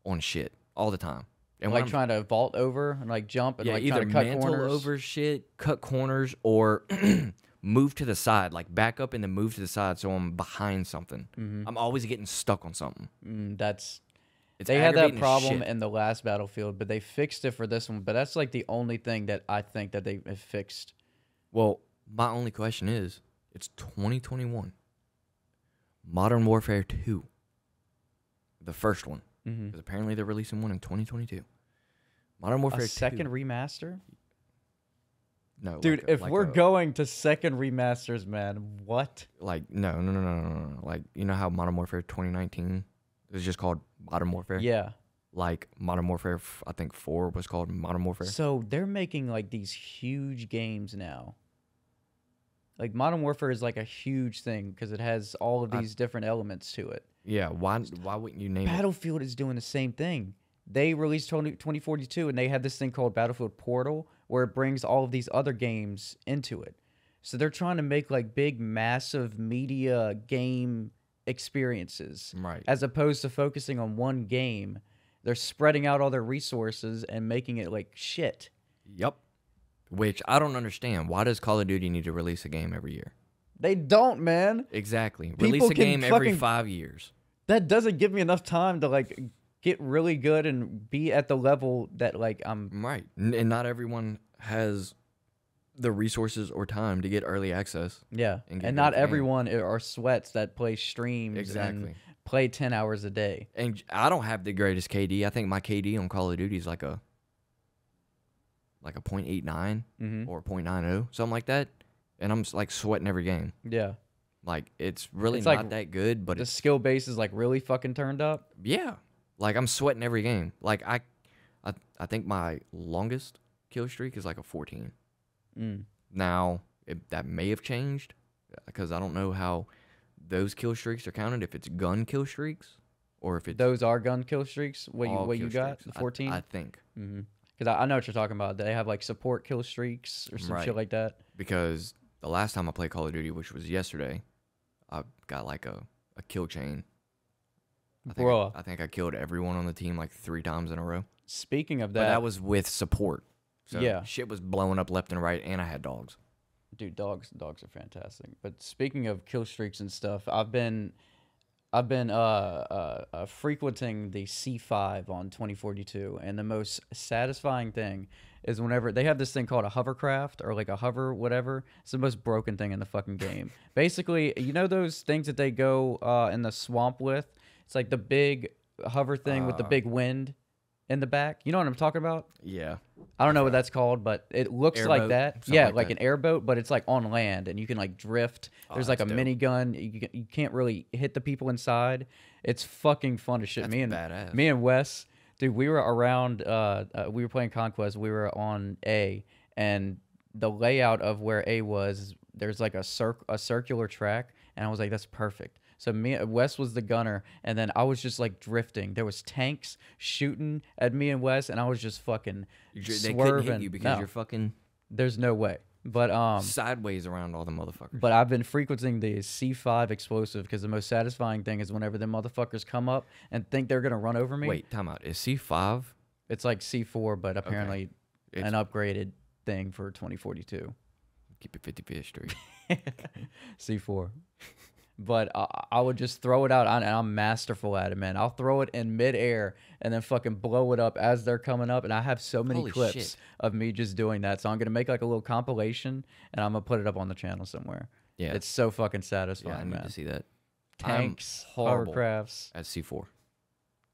on shit all the time, and like trying to vault over and like jump and yeah, like either trying to cut mantle corners. over shit, cut corners, or move to the side, like back up and then move to the side, so I'm behind something. Mhm. I'm always getting stuck on something. Mm, that's It's they had that problem in the last battlefield, but they fixed it for this one. But that's like the only thing that I think that they have fixed. Well, my only question is, it's 2021. Modern Warfare 2. The first one. Mhm. Because apparently they're releasing one in 2022. Modern Warfare A second remaster. No, Dude, like a- if like we're a- going to second remasters, man, what? like no, no, no, no, no, no. Like you know how Modern Warfare 2019 it was just called Modern Warfare. Yeah. Like Modern Warfare, I think four was called Modern Warfare. So they're making like these huge games now. Like Modern Warfare is like a huge thing because it has all of I- these different elements to it. yeah. Why? Why wouldn't you name it? Battlefield is doing the same thing. They released 20, 2042 and they have this thing called Battlefield Portal where it brings all of these other games into it. So they're trying to make like big, massive media game experiences. Right. As opposed to focusing on one game. They're spreading out all their resources and making it like shit. Yep. Which I don't understand. Why does Call of Duty need to release a game every year? They don't, man. Exactly. People Release a game every five years. That doesn't give me enough time to like get really good and be at the level that like I'm Right. And not everyone has the resources or time to get early access. Yeah, and and, not game. everyone are sweats that play streams Exactly. and play ten hours a day. And I don't have the greatest KD. I think my KD on Call of Duty is like a like a .89 Mhm. or .90, something like that. And I'm like sweating every game. Yeah, Like it's really It's not like that good, but the skill base is like really fucking turned up. yeah. Like I'm sweating every game. Like I, I, I think my longest kill streak is like a 14. Mm. Now it, that may have changed because I don't know how those kill streaks are counted. If it's gun kill streaks or if it's Those are gun kill streaks. What you what you got? streaks. The fourteen. I, think Because I, I know what you're talking about. They have like support kill streaks or some Right. shit like that. because the last time I played Call of Duty, which was yesterday, I got like a, a kill chain. I think Bruh. I, I think I killed everyone on the team like three times in a row. Speaking of But that, that was with support. So Yeah. shit was blowing up left and right, and I had dogs. dude dogs dogs are fantastic but speaking of kill streaks and stuff i've been i've been uh, uh, uh frequenting the c5 on 2042 and the most satisfying thing is whenever they have this thing called a hovercraft or like a hover whatever it's the most broken thing in the fucking game. Basically you know those things that they go uh in the swamp with? It's like the big hover thing with the Uh, big wind in the back you know what i'm talking about Yeah. I don't know what that's called, but it looks like that. something Yeah, like like, that. an airboat, but it's like on land, and you can like drift. Oh, There's like a that's dope. minigun. You you can't really hit the people inside. It's fucking fun as shit. Me and badass. me and Wes, dude, we were around. Uh, uh, we were playing Conquest. We were on A, and the layout of where A was, there's like a circ a circular track, and I was like, that's perfect. So me, Wes was the gunner, and then I was just like drifting. There was tanks shooting at me and Wes, and I was just fucking They swerving. couldn't hit you because No, you're fucking there's no way. But um, sideways around all the motherfuckers. but I've been frequenting the C5 explosive because the most satisfying thing is whenever the motherfuckers come up and think they're gonna run over me. Wait, time out. Is C five? It's like C4, but apparently It's- an upgraded thing for 2042. Keep it 55th Street. C4. But I, I would just throw it out, and I'm masterful at it, man. I'll throw it in midair and then fucking blow it up as they're coming up. And I have so many Holy clips shit. of me just doing that. So I'm gonna make like a little compilation, and I'm gonna put it up on the channel somewhere. Yeah. it's so fucking Yeah, satisfying, I need man. to see that. Tanks, I'm horrible hovercrafts, at C four.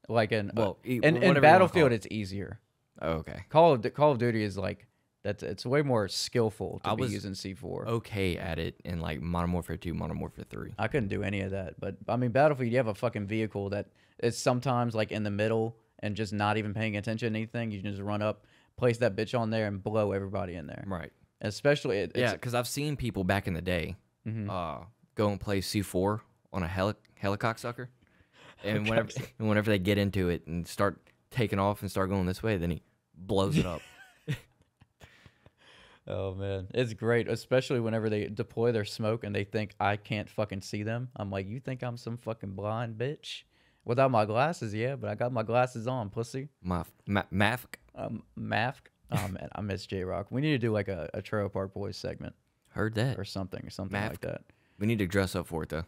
like in Well, uh, in, in Battlefield, it. it's easier. Oh, okay. Call of Call of Duty is like that's it's way more skillful to I be was using C4. Okay at it in like Modern Warfare two, Modern Warfare three. I couldn't do any of that. But I mean, Battlefield, you have a fucking vehicle that is sometimes like in the middle and just not even paying attention to anything. You can just run up, place that bitch on there, and blow everybody in there. Right. Especially, it, Yeah, it's, because I've seen people back in the day Mhm. uh, go and play C four on a heli- helicocksucker, and whenever and whenever they get into it and start taking off and start going this way, then he blows it up. Oh man, it's great, especially whenever they deploy their smoke and they think I can't fucking see them. I'm like, you think I'm some fucking blind bitch? Without my glasses, yeah, but I got my glasses on, pussy. My ma- Mafk. Um, Mafk. Oh man, I miss J-Roc. We need to do like a, a Trailer Park Boys segment Heard that. or something, or something like that. We need to dress up for it though.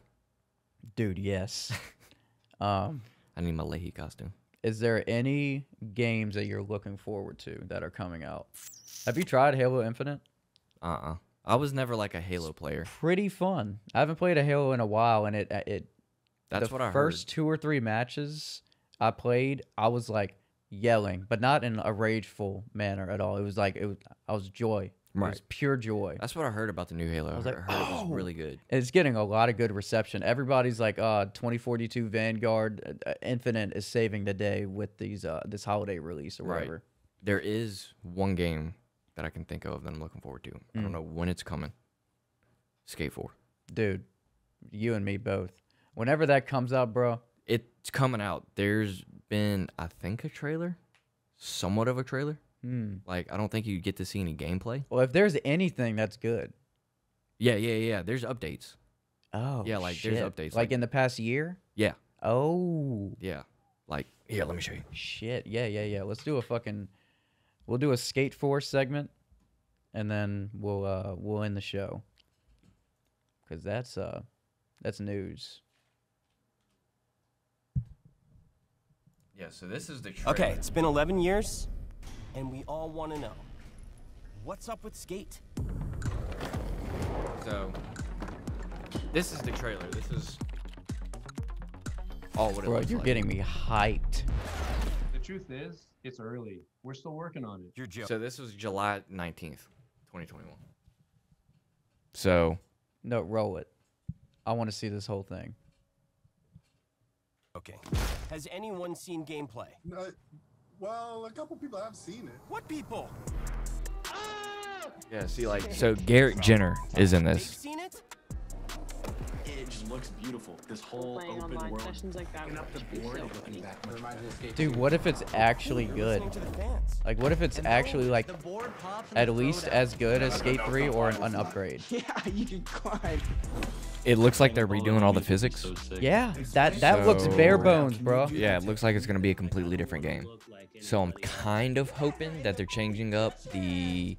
Dude, yes. um, I need my Lahey costume. Is there any games that you're looking forward to that are coming out? Have you tried Halo Infinite? Uh uh I was never like a Halo player. Pretty fun. I haven't played a Halo in a while, and it it That's what I first two or three matches I played, I was like yelling, but not in a rageful manner at all. It was like it was I was joy. It was Right. pure joy. That's what I heard about the new Halo. I, was heard, like, heard it was "Oh!" really good. It's getting a lot of good reception. Everybody's like, uh, 2042 Vanguard uh, Infinite is saving the day with these uh, this holiday release or Right. whatever. There is one game that I can think of that I'm looking forward to. I Mm. don't know when it's coming. Skate 4. Dude, you and me both. Whenever that comes out, bro, It's coming out. There's been, I think, a trailer, somewhat of a trailer. Hmm. Like, I don't think you get to see any gameplay. well, if there's anything that's good, Yeah, yeah, yeah. There's updates. oh Yeah, like, shit. there's updates, like, like- in the past year. Yeah, Oh yeah. Like, yeah, let me show you. shit, yeah, yeah, yeah. Let's do a fucking, we'll do a Skate 4 segment, and then we'll uh we'll end the show. Cause that's uh that's news. Yeah, so this is the Okay, it's been 11 years, and we all want to know what's up with skate? So, this is the trailer. This is all what it Bro, looks you're like. getting me hyped. The truth is, it's early. We're still working on it. You're joking. So this was July 19th, 2021. So, No, roll it. I want to see this whole thing. Okay. Has anyone seen gameplay? No, well, a couple people have seen it. What people? Ah! yeah, see like so Garrett Jenner is in They've this. seen it? It just looks beautiful. This whole Playing open online world. sessions like that up the board so looking back. Reminds me of Skate Dude, what if it's actually good? Listening to the fans. Like, what if it's actually like at least as good as Skate 3 or an, an upgrade? Yeah, you can climb. It looks like they're redoing all the physics. Yeah, that that looks bare bones, bro. Yeah, it looks like it's gonna be a completely different game. So I'm kind of hoping that they're changing up the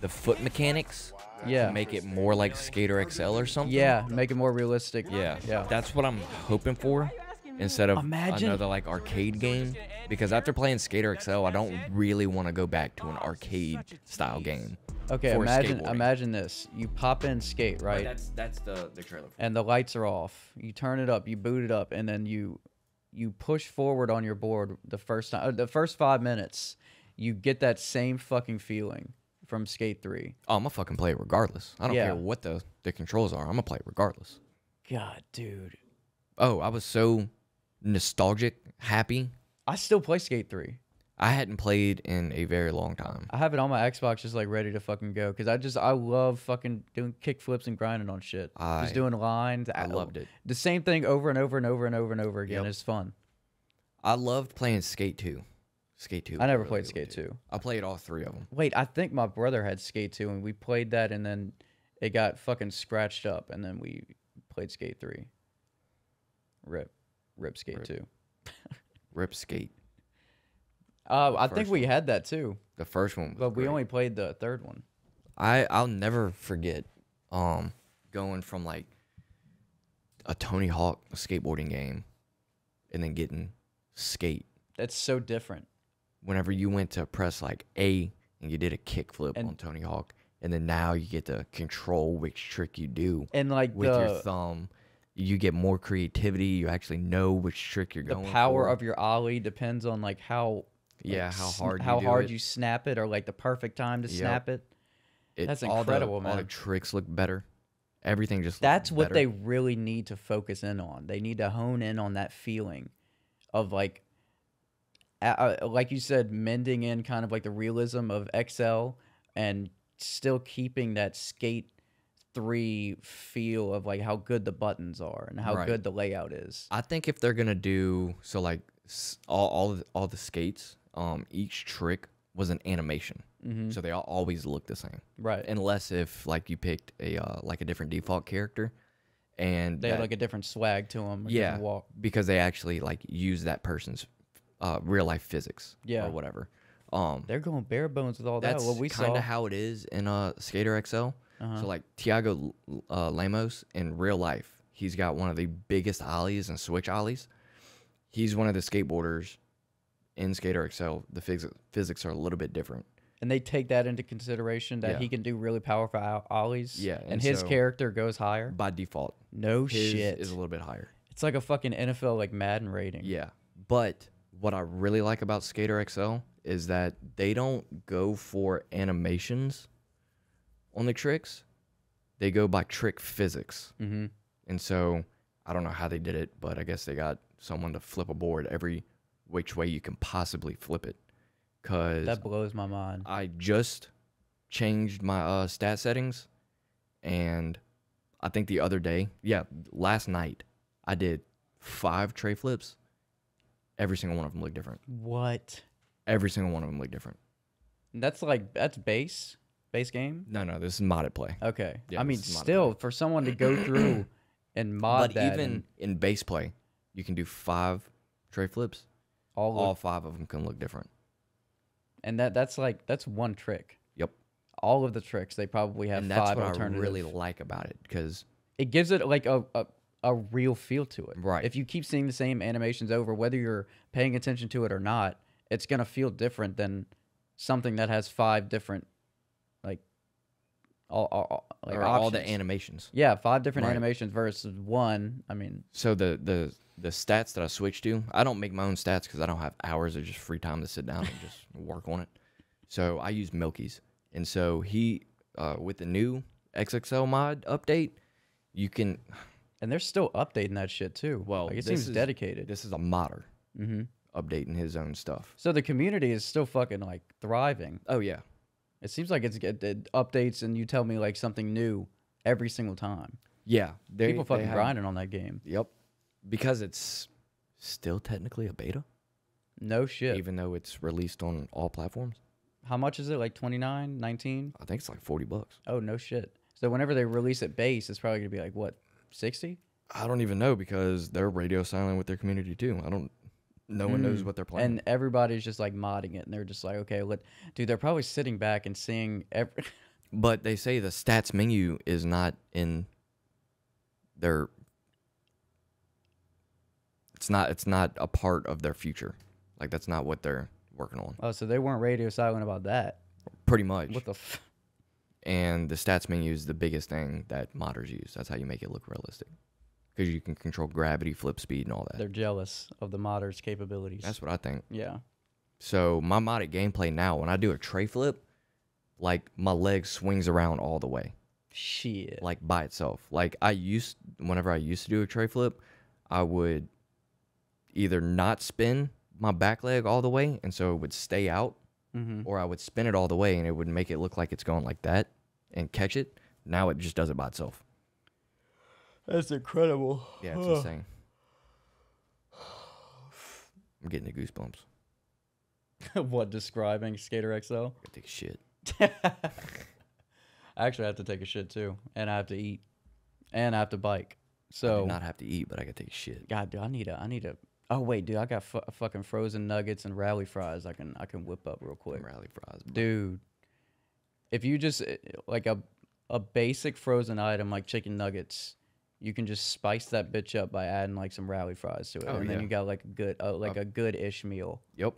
the foot mechanics. Yeah. Make it more like Skater XL or something. Yeah, make it more realistic. Yeah. Yeah. That's what I'm hoping for instead of Imagine- another like arcade game. Because after playing Skater XL, I don't really want to go back to an arcade style game. Okay, imagine skateboarding. imagine this. You pop in skate, right? That's that's the the trailer. and the lights are off. You turn it up, you boot it up, and then you you push forward on your board the first time. uh, The first five minutes, you get that same fucking feeling from Skate Three. Oh, I'm gonna fucking play it regardless. I don't Yeah. care what the the controls are. I'm gonna play it regardless. God, dude, Oh, I was so nostalgic, happy. I still play Skate Three. I hadn't played in a very long time. I have it on my Xbox, just like ready to fucking go, because I just I love fucking doing kick flips and grinding on shit. I- just doing lines. I loved it. The same thing over and over and over and over and over again. Yep. It's fun. I loved playing Skate 2. Skate 2. I never really, played Skate good. 2. I played all three of them. Wait, I think my brother had Skate 2 and we played that and then it got fucking scratched up and then we played Skate 3. Rip. Rip Skate 2. Rip Skate. Uh, I think we one. had that too. The first one was But we only played the third one. I I'll never forget um going from like a Tony Hawk skateboarding game and then getting skate That's so different. Whenever you went to press like A and you did a kickflip on Tony Hawk and then now you get to control which trick you do And like with your thumb you get more creativity you actually know which trick you're the going The power for. of your ollie depends on like how like, Yeah, how hard you how hard it. you snap it or like the perfect time to Yep. snap it. It- That's all the- incredible, all the tricks look better everything just looks That's what better. they really need to focus in on. They need to hone in on that feeling of like, uh, like you said, mending in kind of like the realism of XL and still keeping that skate three feel of like how good the buttons are and how Right. good the layout is. I think if they're gonna do so, like all all the, all the skates, um, each trick was an animation, Mhm. so they all always look the same, Right. Unless if like you picked a uh, like a different default character, and They have that- like a different swag to them. yeah, walk. because they actually like use that person's uh, real life physics, Yeah. or whatever. Um, They're going bare bones with all that. that's What we kind of how it is in uh Skater XL. Uh-huh. So like Tiago uh, Lemos in real life, he's got one of the biggest ollies and switch ollies. He's one of the skateboarders in Skater XL. The phys- physics are a little bit different. and they take that into consideration that Yeah. he can do really powerful ollies. Yeah, and, and his so- character goes higher. By default, No his shit. is a little bit higher. It's like a fucking NFL like Madden rating. Yeah, but what I really like about Skater XL is that they don't go for animations on the tricks. They go by trick physics. Mhm. And so I don't know how they did it, but I guess they got someone to flip a board every which way you can possibly flip it. Cause That blows my mind. I just changed my uh, stat settings, and I think the other day, yeah, last night, I did five tray flips. Every single one of them looked different. What? Every single one of them looked different. That's like that's base base game. No, no, this is modded play. Okay. Yeah, I mean, this is modded still for someone to go through and mod But that, even and in base play, you can do five tray flips. All all look- five of them can look different. and that that's like that's one trick. Yep. All of the tricks they probably have And that's five what I really like about it because it gives it like a, a a real feel to it. Right. If you keep seeing the same animations over, whether you're paying attention to it or not, it's gonna feel different than something that has five different like all, all, all- like Or all the animations. Yeah, five different Right. animations versus one. I mean, So the the the stats that I switch to, I don't make my own stats because I don't have hours of just free time to sit down and just work on it. So I use Milky's, and so he uh, with the new XXL mod update, you can. And they're still updating that shit too. Well, like, it seems is- dedicated. This is a modder hmm updating his own stuff. So the community is still fucking like thriving. Oh yeah, It seems like it's it, it updates and you tell me like something new every single time. yeah. They, People fucking have- grinding on that game. Yep, because it's still technically a beta, No shit. even though it's released on all platforms. How much is it? Like 29, 19? I think it's like forty bucks. Oh, no shit. So whenever they release it base, it's probably going to be like, what, 60? I don't even know because they're radio silent with their community too. I don't. No one knows Mm. what they're playing. And everybody's just like modding it. And they're just like, okay, let, dude, they're probably sitting back and seeing every. But they say the stats menu is not in their it's not it's not a part of their future. Like that's not what they're working on. oh, so they weren't radio silent about that. Pretty much. What the f- and the stats menu is the biggest thing that modders use. That's how you make it look realistic. Because you can control gravity, flip speed, and all that. They're jealous of the modders' capabilities. That's what I think. Yeah. So my modded gameplay now, when I do a tray flip, like my leg swings around all the way. Shit. Like by itself. Like I used whenever I used to do a tray flip, I would either not spin my back leg all the way and so it would stay out, Mhm. or I would spin it all the way and it would make it look like it's going like that and catch it. Now it just does it by itself. That's incredible. Yeah, it's insane. I'm getting the goosebumps. what describing Skater XL? Gotta take a shit. I actually have to take a shit too, and I have to eat, and I have to bike. I So do not have to eat, but I gotta take a shit. God, dude, I need a, I need a. Oh wait, dude, I got fu- fucking frozen nuggets and rally fries. I can, I can whip up real quick. Rally fries, bro. dude. If you just eh, like a, a basic frozen item like chicken nuggets, you can just spice that bitch up by adding like some rally fries to it, Oh, and then you got like a good, uh, like a good ish meal. Yep.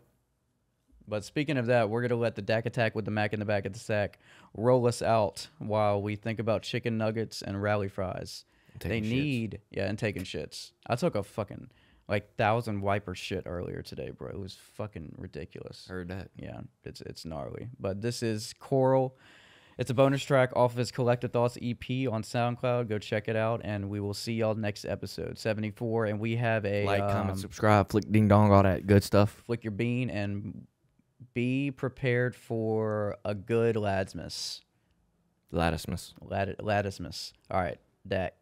But speaking of that, we're gonna let the Dak attack with the Mac in the back of the sack roll us out while we think about chicken nuggets and rally fries. They shits. need yeah, and taking shits. I took a fucking like thousand wiper shit earlier today, bro. It was fucking ridiculous. Heard that. Yeah, it's it's gnarly. But this is Coral. It's a bonus track off of his Collected Thoughts EP on SoundCloud. Go check it out, and we will see y'all next episode, 74. And we have a Like, um, comment, subscribe, flick ding dong, all that good stuff. flick your bean and be prepared for a good Ladsmas. Latticemas. Lad- Ladismas. All right, Dak.